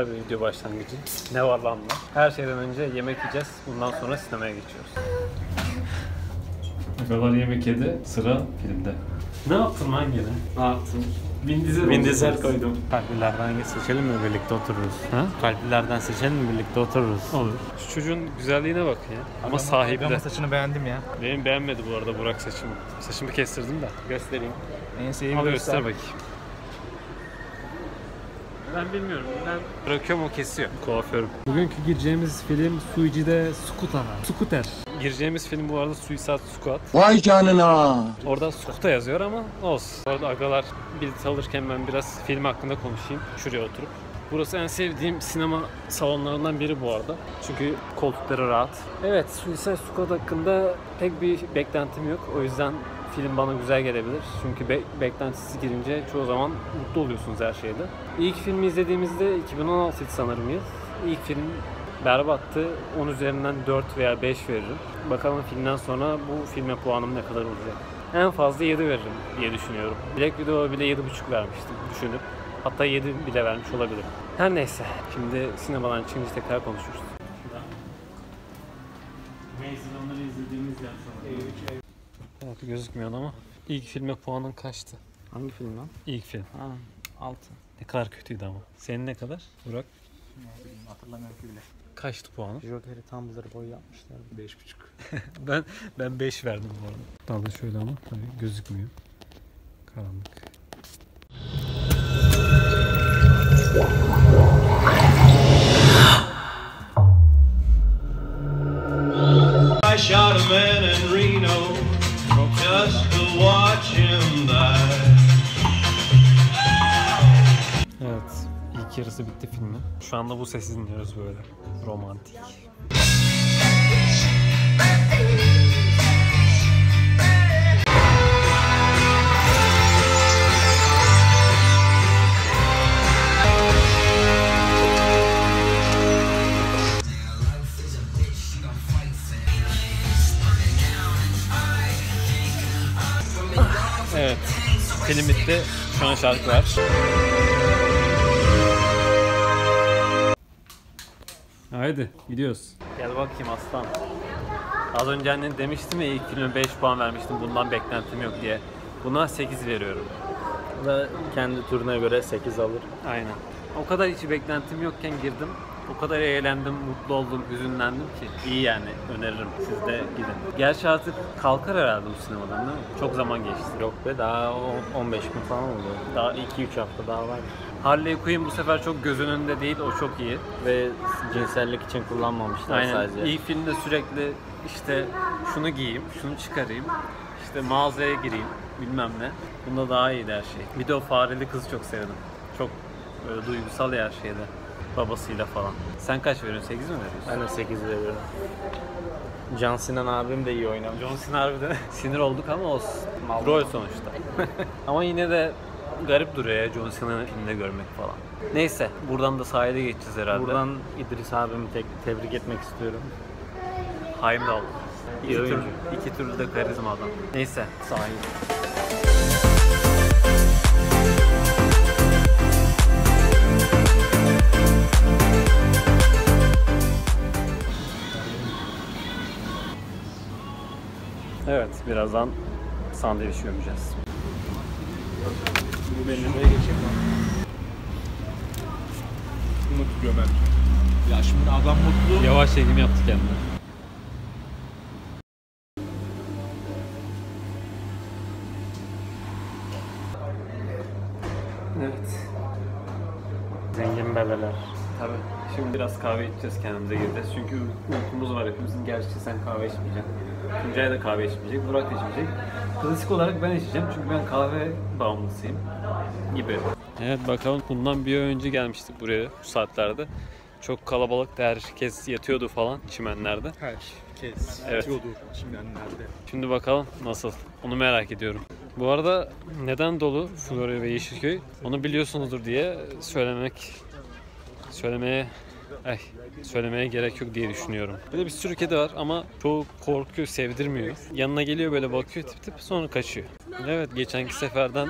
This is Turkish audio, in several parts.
Ne var lan? Süper bir video başlangıcı. Ne var lan da? Her şeyden önce yemek yiyeceğiz. Bundan sonra sinemaya geçiyoruz. Agalar yemek yedi. Sıra filmde. Ne yaptın lan gene? Ne yaptın? Diesel biraz. koydum. Kalplilerden seçelim mi birlikte otururuz? Ha? Kalplilerden seçelim mi birlikte otururuz? Olur. Şu çocuğun güzelliğine bak ya. Ama sahibi de. Ama saçını beğendim ya. Benim beğenmedi bu arada Burak saçımı. Saçımı kestirdim de. Göstereyim. Enseyi Al bir göster bakayım. Ben bilmiyorum. Ben bırakıyorum o kesiyor. Kuaförüm. Bugünkü gireceğimiz film Suici'de Scooter. Scooter. Gireceğimiz film bu arada Suicide Squad. Vay canına. Orada Scooter yazıyor ama olsun. Orada agalar bilet alırken ben biraz film hakkında konuşayım. Şuraya oturup. Burası en sevdiğim sinema salonlarından biri bu arada. Çünkü koltukları rahat. Evet, Suicide Squad hakkında pek bir beklentim yok. O yüzden film bana güzel gelebilir. Çünkü be- beklentisiz girince çoğu zaman mutlu oluyorsunuz her şeyde. İlk filmi izlediğimizde 2016 sanırım yıl. İlk film berbattı. 10 üzerinden 4 veya 5 veririm. Bakalım filmden sonra bu filme puanım ne kadar olacak. En fazla 7 veririm diye düşünüyorum. Black Widow'a bile 7.5 vermiştim düşünüp. Hatta 7 bile vermiş olabilirim. Her neyse. Şimdi sinemadan çıkınca tekrar konuşuruz. Gözükmüyor ama. İlk filme puanın kaçtı? Hangi film lan? İlk film. Ha, 6. Ne kadar kötüydü ama. Senin ne kadar? Burak. Hatırlamıyorum ki bile. Kaçtı puanı? Joker'i Tumblr boy yapmışlar. 5.5. Ben ben 5 verdim bu arada. Daha da şöyle ama tabii gözükmüyor. Karanlık. Yarısı bitti filmin. Şu anda bu sesi dinliyoruz böyle. Romantik. Evet. Film bitti. Şu an şarkı var. Haydi gidiyoruz. Gel bakayım aslan. Az önce annen demiştim ya ilk filme 5 puan vermiştim bundan beklentim yok diye. Buna 8 veriyorum. Bu da kendi türüne göre 8 alır. Aynen. O kadar hiç beklentim yokken girdim. O kadar eğlendim, mutlu oldum, hüzünlendim ki. İyi yani, öneririm. Siz de gidin. Gerçi artık kalkar herhalde bu sinemadan değil mi? Çok zaman geçti. Yok be daha o- 15 gün falan oldu. Daha 2-3 hafta daha var. Harley Quinn bu sefer çok göz önünde değil, o çok iyi. Ve cinsellik için kullanmamışlar Aynen. sadece. İlk filmde sürekli işte şunu giyeyim, şunu çıkarayım, işte mağazaya gireyim, bilmem ne. Bunda daha iyiydi her şey. Bir de o fareli kızı çok sevdim. Çok böyle duygusal ya her şeyde. Babasıyla falan. Sen kaç veriyorsun? 8 mi veriyorsun? Ben de 8 veriyorum. Can Sinan abim de iyi oynamış. John Cena harbiden sinir olduk ama olsun. Rol sonuçta. ama yine de garip duruyor ya John Cena'nı filmde görmek falan. Neyse buradan da sahile geçeceğiz herhalde. Buradan İdris abimi tek, tebrik etmek istiyorum. Heimdall. İyi İki, oyuncu. tür, iki türlü de karizma adam. Neyse sahil. Birazdan sandviç gömeceğiz. Bu benim. Şuraya geçeyim. Umut gömer. Ya şimdi adam mutlu. Yavaş çekim yaptı kendine. Evet. Zengin bebeler. Tabii. Şimdi biraz kahve içeceğiz kendimize gireceğiz. Çünkü uykumuz var hepimizin. Gerçi sen kahve içmeyeceksin. Tuncay da kahve içmeyecek, Burak da içmeyecek. Klasik olarak ben içeceğim çünkü ben kahve bağımlısıyım gibi. Evet bakalım bundan bir önce gelmiştik buraya bu saatlerde. Çok kalabalıktı, herkes yatıyordu falan çimenlerde. Herkes Evet. yatıyordu çimenlerde. Şimdi bakalım nasıl. Onu merak ediyorum. Bu arada neden dolu Florya ve Yeşilköy? Onu biliyorsunuzdur diye söylemek söylemeye ay, söylemeye gerek yok diye düşünüyorum. Böyle bir sürü kedi var ama çoğu korkuyor, sevdirmiyor. Yanına geliyor böyle bakıyor tip tip sonra kaçıyor. Evet geçenki seferden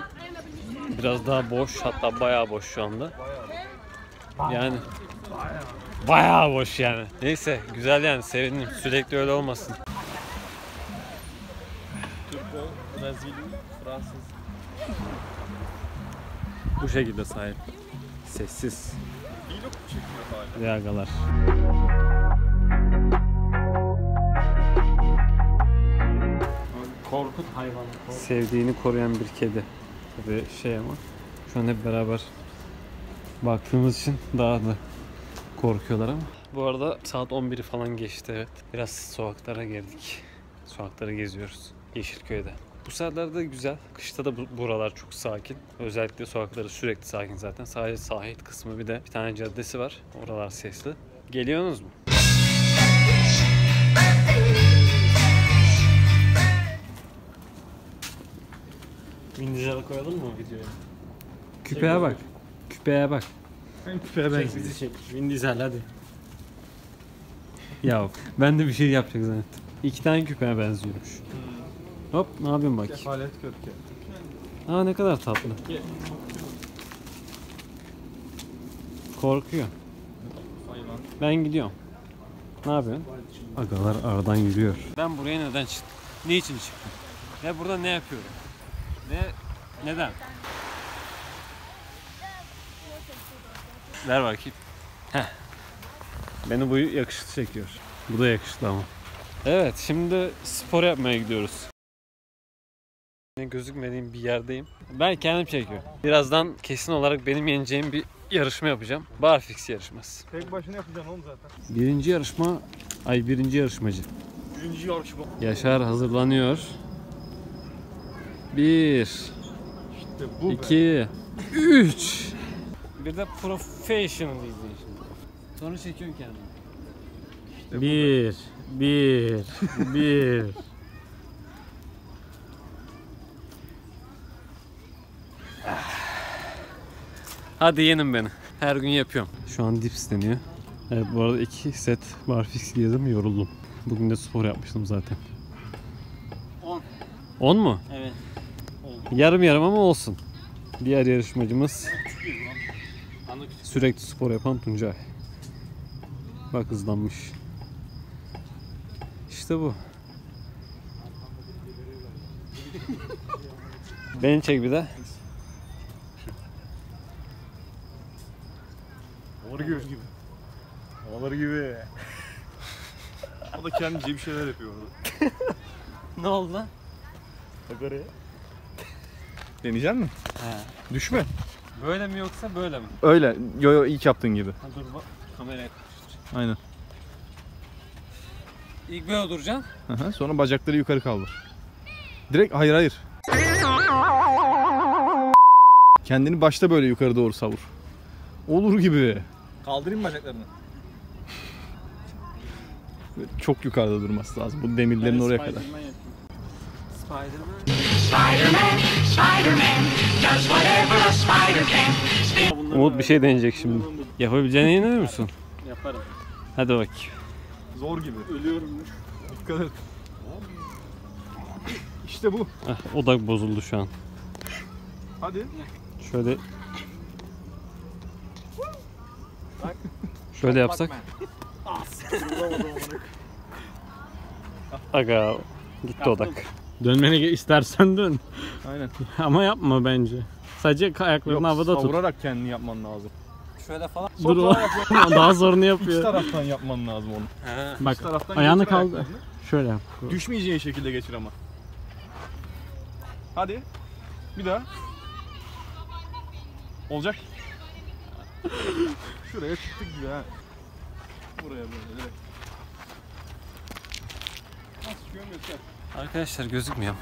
biraz daha boş hatta bayağı boş şu anda. Yani bayağı boş yani. Neyse güzel yani sevindim. Sürekli öyle olmasın. Brezilya, Fransız. Bu şekilde sahip. Sessiz. Vlog çekiyor hala. Reagalar. Korkut hayvanı. Sevdiğini koruyan bir kedi. Tabii şey ama şu an hep beraber baktığımız için daha da korkuyorlar ama. Bu arada saat 11'i falan geçti evet. Biraz sokaklara girdik. Sokakları geziyoruz Yeşilköy'de. Bu saatlerde güzel. Kışta da bu- buralar çok sakin. Özellikle sokakları sürekli sakin zaten. Sadece sahil kısmı bir de bir tane caddesi var. Oralar sesli. Geliyorsunuz mu? Vin Diesel'e koyalım mı videoya? Küpeye bak. Küpeye bak. Çek bizi çek. Vin Diesel hadi. Ya ben de bir şey yapacak zannettim. İki tane küpeye benziyormuş. Hop ne yapayım bak. Kefalet kötü. Aa ne kadar tatlı. Korkuyor. Ben gidiyorum. Ne yapıyorsun? Agalar aradan yürüyor. Ben buraya neden çıktım? Niçin çıktım? Ve burada ne yapıyorum? Ve neden? Ver bakayım. Heh. Beni bu yakışıklı çekiyor. Bu da yakışıklı ama. Evet şimdi spor yapmaya gidiyoruz. Gözükmediğim bir yerdeyim. Ben kendim çekiyorum. Birazdan kesin olarak benim yeneceğim bir yarışma yapacağım. Barfix yarışması. Tek başına yapacaksın oğlum zaten. Birinci yarışma, ay birinci yarışmacı. Birinci yarışma. Yaşar hazırlanıyor. Bir, İşte bu be. iki, üç. Bir de professional izleyin şimdi. Sonra çekiyorsun kendini. bir, bir, bir. Hadi yenin beni. Her gün yapıyorum. Şu an dips deniyor. Evet bu arada iki set barfix yedim yoruldum. Bugün de spor yapmıştım zaten. 10. 10 mu? Evet. Yarım yarım ama olsun. Diğer yarışmacımız sürekli spor yapan Tuncay. Bak hızlanmış. İşte bu. Beni çek bir de. Havaları gibi. Havaları gibi. o da kendince bir şeyler yapıyor orada. Ne oldu lan? Bak oraya. Deneyecek misin? He. Düşme. Böyle mi yoksa böyle mi? Öyle. Yo yo ilk yaptığın gibi. Ha, dur bak kameraya karıştır. Aynen. İlk böyle duracaksın. Aha, sonra bacakları yukarı kaldır. Direkt hayır hayır. Kendini başta böyle yukarı doğru savur. Olur gibi. Kaldırayım bacaklarını. Çok yukarıda durması lazım. Bu demirlerin oraya kadar. Umut bir şey deneyecek şimdi. Yapabileceğine inanıyor musun? Yaparım. Hadi bakayım. Zor gibi. Ölüyorum. Dikkat et. İşte bu. Ah, odak bozuldu şu an. Hadi. Şöyle Şöyle yapsak. Aga gitti odak. Dönmeni istersen dön. Aynen. Ama yapma bence. Sadece ayaklarını Yok, havada tut. savurarak kendini yapman lazım. Şöyle falan. Dur o. Daha zorunu İki yapıyor. taraftan yapman lazım onu. Bak İki taraftan ayağını kaldı. ayaklarını. Şöyle yap. Düşmeyeceğin şekilde geçir ama. Hadi. Bir daha. Olacak. Şuraya çıktık gibi ha. Buraya böyle direkt. Nasıl çıkıyorum göster. Arkadaşlar gözükmüyor.